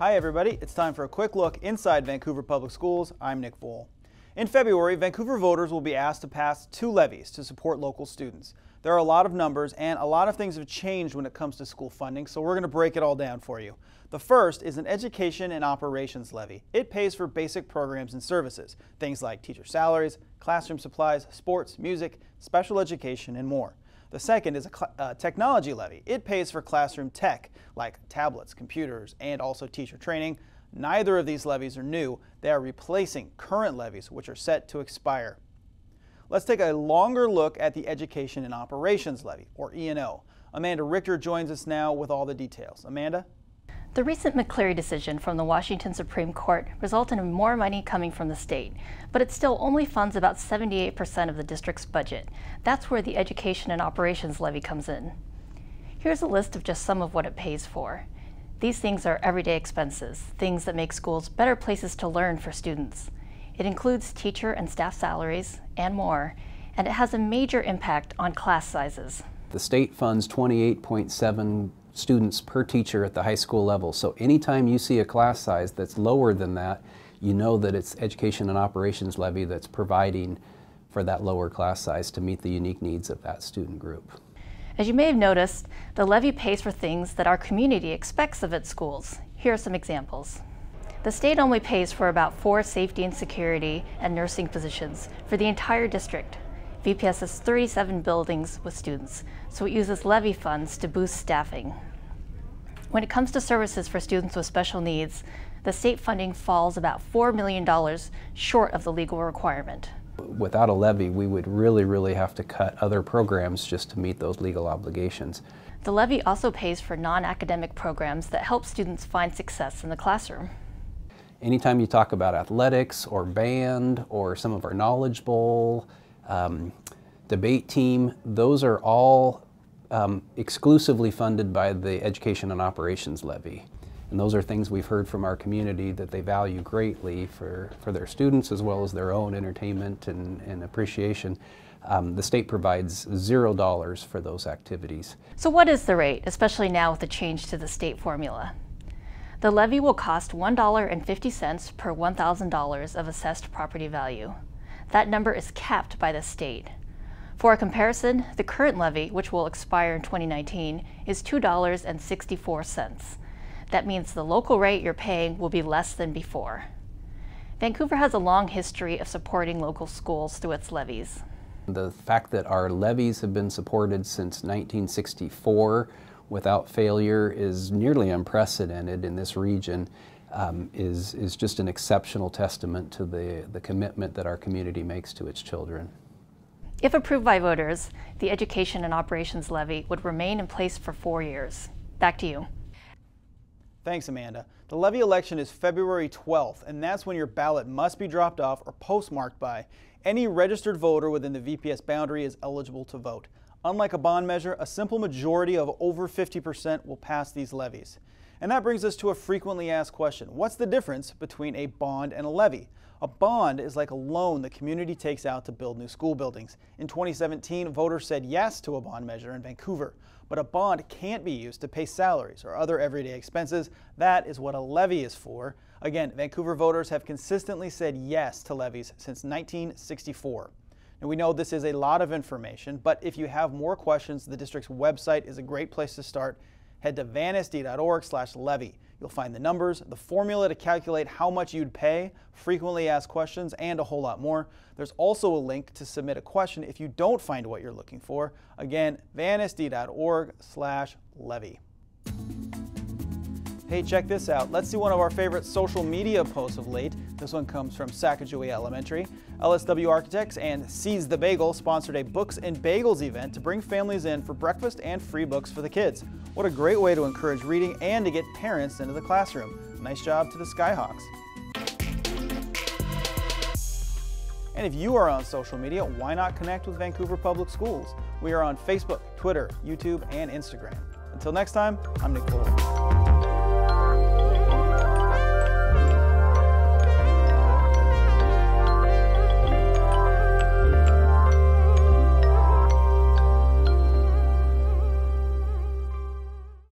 Hi everybody, it's time for a quick look inside Vancouver Public Schools. I'm Nick Voll. In February, Vancouver voters will be asked to pass two levies to support local students. There are a lot of numbers and a lot of things have changed when it comes to school funding, so we're going to break it all down for you. The first is an education and operations levy. It pays for basic programs and services, things like teacher salaries, classroom supplies, sports, music, special education, and more. The second is a uh, technology levy. It pays for classroom tech like tablets, computers, and also teacher training. Neither of these levies are new. They are replacing current levies, which are set to expire. Let's take a longer look at the Education and Operations Levy, or E&O. Amanda Richter joins us now with all the details. Amanda? The recent McCleary decision from the Washington Supreme Court resulted in more money coming from the state, but it still only funds about 78% of the district's budget. That's where the Education and Operations Levy comes in. Here's a list of just some of what it pays for. These things are everyday expenses, things that make schools better places to learn for students. It includes teacher and staff salaries and more, and it has a major impact on class sizes. The state funds 28.7 students per teacher at the high school level. So anytime you see a class size that's lower than that, you know that it's education and operations levy that's providing for that lower class size to meet the unique needs of that student group. As you may have noticed, the levy pays for things that our community expects of its schools. Here are some examples. The state only pays for about four safety and security and nursing positions for the entire district. VPS has 37 buildings with students, so it uses levy funds to boost staffing. When it comes to services for students with special needs, the state funding falls about $4 million short of the legal requirement. Without a levy, we would really, really have to cut other programs just to meet those legal obligations. The levy also pays for non-academic programs that help students find success in the classroom. Anytime you talk about athletics or band or some of our Knowledge Bowl, um, debate team, those are all um, exclusively funded by the Education and Operations Levy. And those are things we've heard from our community that they value greatly for, for their students as well as their own entertainment and, and appreciation. Um, the state provides zero dollars for those activities. So what is the rate, especially now with the change to the state formula? The levy will cost $1.50 per $1,000 of assessed property value. That number is capped by the state. For a comparison, the current levy, which will expire in 2019, is $2.64. That means the local rate you're paying will be less than before. Vancouver has a long history of supporting local schools through its levies. The fact that our levies have been supported since 1964 without failure is nearly unprecedented in this region um, is, is just an exceptional testament to the, the commitment that our community makes to its children. If approved by voters, the Education and Operations Levy would remain in place for four years. Back to you. Thanks, Amanda. The levy election is February 12th, and that's when your ballot must be dropped off or postmarked by. Any registered voter within the VPS boundary is eligible to vote. Unlike a bond measure, a simple majority of over 50% will pass these levies. And that brings us to a frequently asked question. What's the difference between a bond and a levy? A bond is like a loan the community takes out to build new school buildings. In 2017, voters said yes to a bond measure in Vancouver. But a bond can't be used to pay salaries or other everyday expenses. That is what a levy is for. Again, Vancouver voters have consistently said yes to levies since 1964. And we know this is a lot of information, but if you have more questions, the district's website is a great place to start. Head to vansd.org slash levy. You'll find the numbers, the formula to calculate how much you'd pay, frequently asked questions, and a whole lot more. There's also a link to submit a question if you don't find what you're looking for. Again, vansd.org slash levy. Hey, check this out. Let's see one of our favorite social media posts of late. This one comes from Sacajawea Elementary. LSW Architects and Seize the Bagel sponsored a Books and Bagels event to bring families in for breakfast and free books for the kids. What a great way to encourage reading and to get parents into the classroom. Nice job to the Skyhawks. And if you are on social media, why not connect with Vancouver Public Schools? We are on Facebook, Twitter, YouTube, and Instagram. Until next time, I'm Nick Fuller.